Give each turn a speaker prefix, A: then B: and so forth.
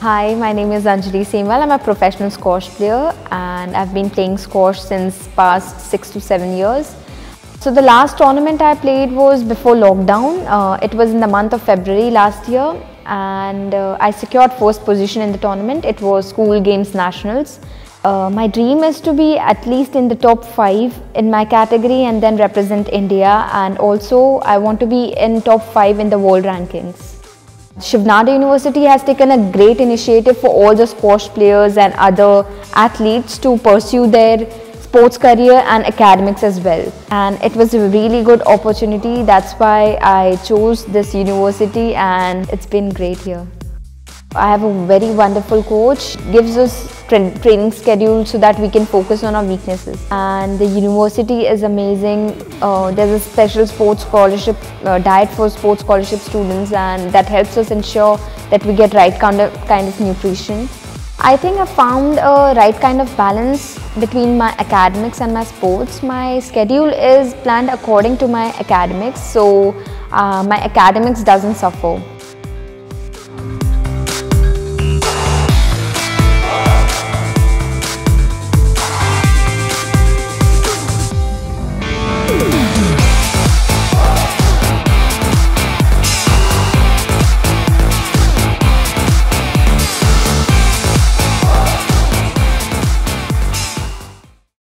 A: Hi, my name is Anjali Semwal. I'm a professional squash player and I've been playing squash since past six to seven years. So the last tournament I played was before lockdown. Uh, it was in the month of February last year and uh, I secured first position in the tournament. It was school games nationals. Uh, my dream is to be at least in the top five in my category and then represent India and also I want to be in top five in the world rankings. Shiv Nadar University has taken a great initiative for all the squash players and other athletes to pursue their sports career and academics as well. And it was a really good opportunity. That's why I chose this university and it's been great here. I have a very wonderful coach, gives us tra training schedule so that we can focus on our weaknesses. And the university is amazing. Uh, there's a special sports scholarship, uh, diet for sports scholarship students and that helps us ensure that we get right kind of, kind of nutrition. I think I found a right kind of balance between my academics and my sports. My schedule is planned according to my academics, so uh, my academics doesn't suffer.